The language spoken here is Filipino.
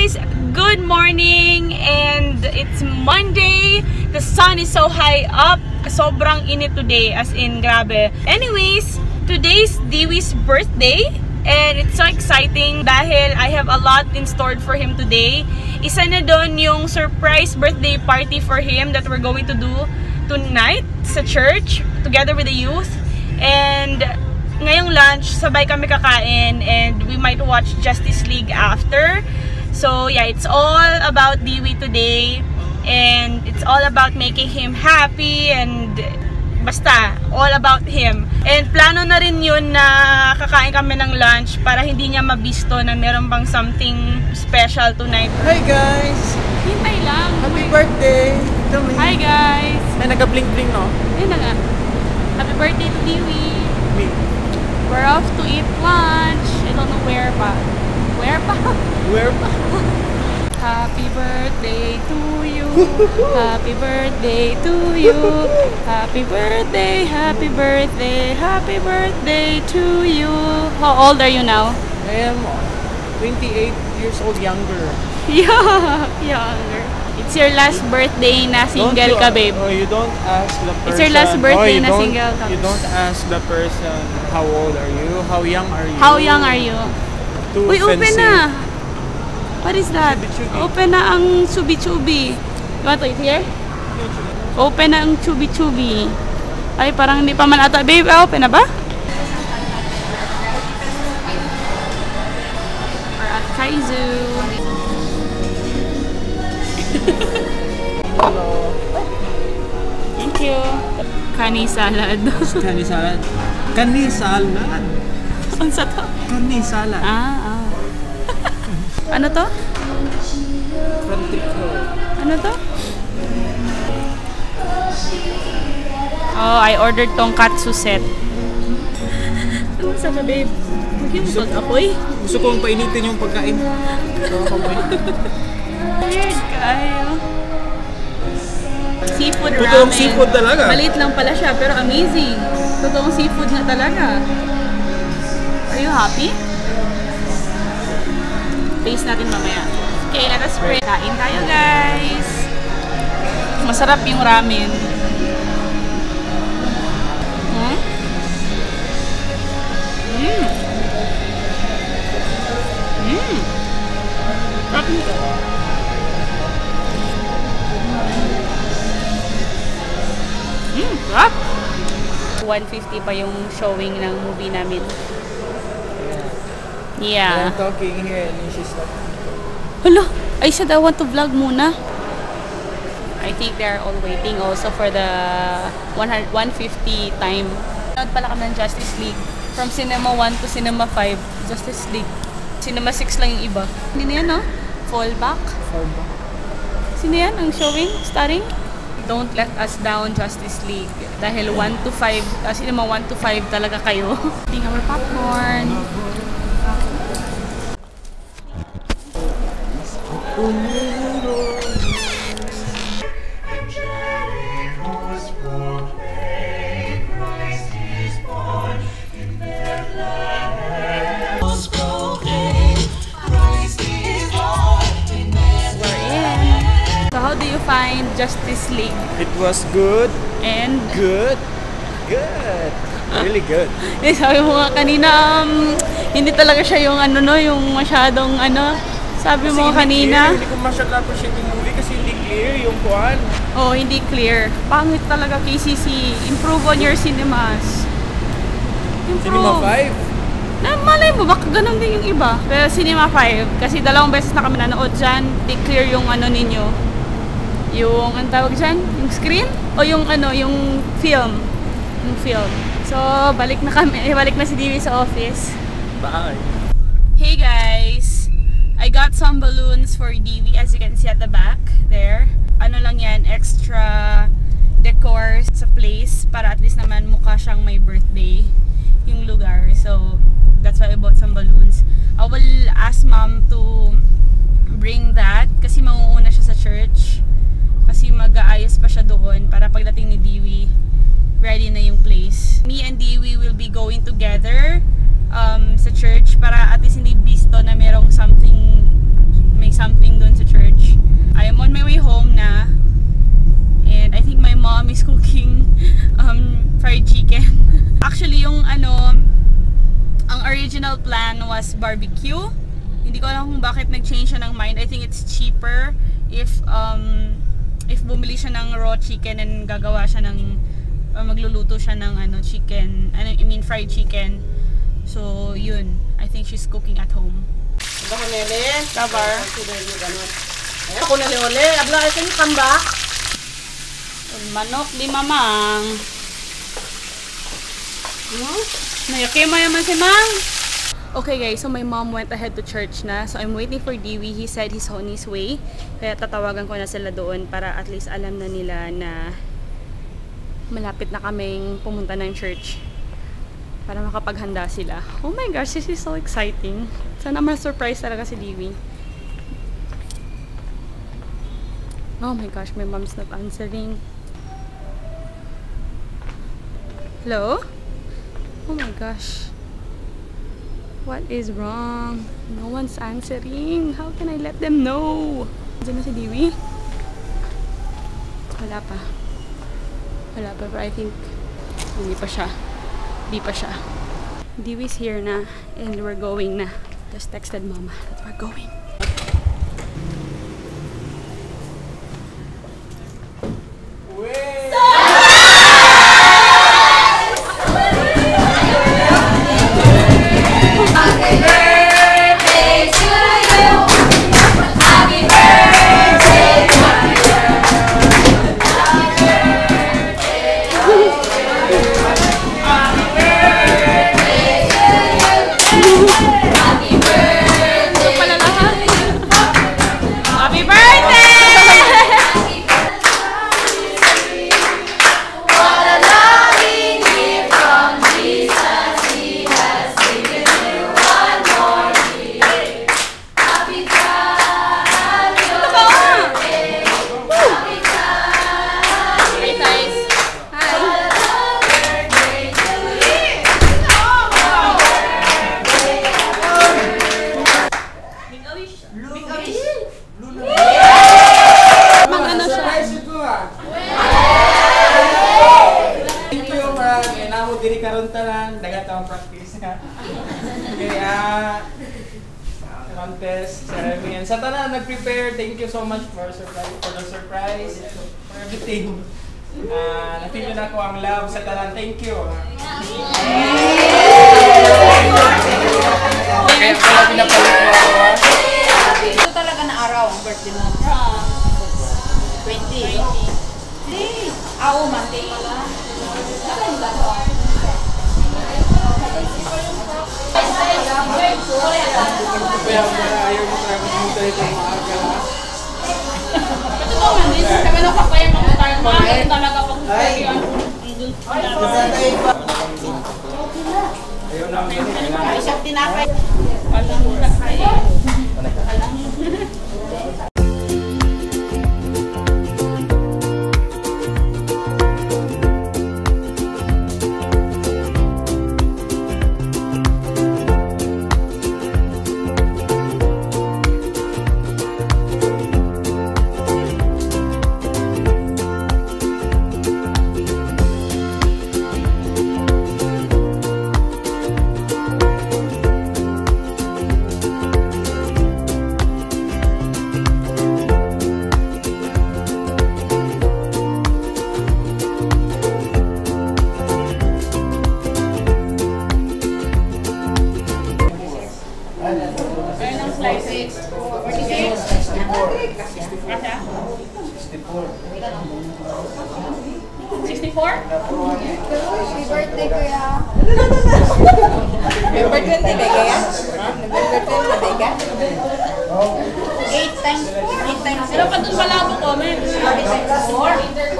guys! Good morning! And it's Monday. The sun is so high up. Sobrang init today. As in, grabe. Anyways, today's Dewey's birthday. And it's so exciting dahil I have a lot in store for him today. Isa na doon yung surprise birthday party for him that we're going to do tonight sa church together with the youth. And ngayong lunch, sabay kami kakain and we might watch Justice League after. So yeah, it's all about Dewey today and it's all about making him happy and basta, all about him. And plano na rin yun na kakain kami ng lunch para hindi niya mabisto na meron bang something special tonight. Hi guys! Hintay lang. Happy birthday! To me. Hi guys! May nagka-blink-blink no? Ayun na nga. Happy birthday to Dewey! Me. We're off to eat lunch. I don't know where pa. Where pa? Where pa? Happy birthday to you. Happy birthday to you. Happy birthday, happy birthday, happy birthday to you. How old are you now? I am 28 years old younger. Yeah, younger. It's your last birthday na single Don't you- ka, babe. Oh, you don't ask the person. It's your last birthday oh, na single ka. You don't ask the person how old are you, how young are you. How young are you? Too Uy, open offensive. na! What is that? Chubi-chubi. Open na ang chubi-chubi. You want to eat here? Open na ang chubi-chubi. Ay, parang hindi pa man ata. Babe, ah, open na ba? Or at Kaizu. Hello. Thank you. Kani salad. Kani salad. Kani salad. Ang sa to? Kani salad. Ah, ah. ano to? Code. Ano to? Oh, I ordered tonkatsu set. Ano sa ba, babe? Mag-imusot apoy? Gusto kong painitin yung pagkain. Weird kayo. Seafood ramen. Totoong seafood talaga. Maliit lang pala siya, pero amazing. Totoong seafood nga talaga. You happy? Taste natin mamaya. Okay, let us pray. Kain tayo, guys. Masarap yung ramen. Hmm? Mmm. Mmm. Sarap nito. Mmm, sarap. 150 pa yung showing ng movie namin. Yeah. I'm talking here and she's like, Hala, I said I want to vlog muna. I think they're all waiting also for the 100, 150 time. Nanood pala kami ng Justice League. From Cinema 1 to Cinema 5, Justice League. Cinema 6 lang yung iba. Hindi na yan, no? Fallback. Farba. Sino yan ang showing? Starring? Don't let us down, Justice League. Dahil 1 to 5, uh, Cinema 1 to 5 talaga kayo. Eating our popcorn. We're in. So how do you find Justice League? It was good, And good, good. Really good. eh, sabi mo nga kanina, um, hindi talaga siya yung ano no, yung masyadong ano, sabi mo Kasi hindi kanina, clear, Hindi ko masyadong appreciate yung movie kasi hindi clear yung kuhan. oh, hindi clear. Pangit talaga KCC. Improve on your cinemas. Improve. Cinema 5. Na, malay mo, baka ganun din yung iba. Pero Cinema 5, kasi dalawang beses na kami nanood dyan, di clear yung ano ninyo. Yung, ang tawag dyan? Yung screen? O yung ano, yung film? Yung film. So, balik na kami, eh, balik na si Divi sa office. Bye. Hey guys! I got some balloons for Divi as you can see at the back there. Ano lang yan, extra decor sa place para at least naman mukha siyang may birthday yung lugar. So, that's why I bought some balloons. I will ask mom to bring that kasi mauuna siya sa church. Kasi mag-aayos pa siya doon para pagdating ni Diwi, ready na yung place. Me and Diwi will be going together um, sa church para at least hindi dito na merong something, may something dun sa church. I am on my way home na. And I think my mom is cooking um, fried chicken. Actually, yung ano, ang original plan was barbecue. Hindi ko alam kung bakit nag-change siya ng mind. I think it's cheaper if um, if bumili siya ng raw chicken and gagawa siya ng magluluto siya ng ano chicken ano, I mean fried chicken So, yun. I think she's cooking at home. Baka nele. Kabar. Ay, ako nele ole. Abla ay kayo kamba. Manok di mamang. Hmm? Nayaki mayaman si Mang. Okay guys, so my mom went ahead to church na. So I'm waiting for Dewey. He said he's on his way. Kaya tatawagan ko na sila doon para at least alam na nila na malapit na kaming pumunta ng church. Para makapaghanda sila. Oh my gosh, this is so exciting. Sana ma-surprise talaga si Dewey. Oh my gosh, my mom's not answering. Hello? Oh my gosh. What is wrong? No one's answering. How can I let them know? Diyan na si Dewey? Wala pa. Wala pa, but I think hindi pa siya. Hindi pa siya. Dewey's here na and we're going na. Just texted mama that we're going. Contest, ceremony. Sa tanan nag-prepare, thank you so much for surprise for the surprise, for everything. Ah, na-feel na ko ang love sa tanan. Thank you. Kaya pala pinapalit mo ako ha. Ito talaga na araw ang birthday mo. 20. 20. Ah, oo, Monday pala. Kaya ayaw mo tayo pumunta dito maaga ha. Kami na pa kaya mga tayo. Mga talaga pag Ayaw namin kailangan. Isang tinapay. Alam 64? birthday ko ya. November 20 ba kaya? November 20 ba kaya? 8 times. 8 times. Pero pa doon malabo ko, may. 4.